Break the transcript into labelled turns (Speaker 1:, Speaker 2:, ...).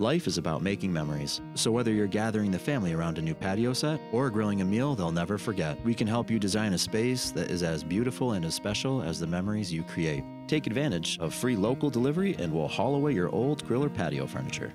Speaker 1: Life is about making memories. So whether you're gathering the family around a new patio set or grilling a meal they'll never forget, we can help you design a space that is as beautiful and as special as the memories you create. Take advantage of free local delivery and we'll haul away your old grill or patio furniture.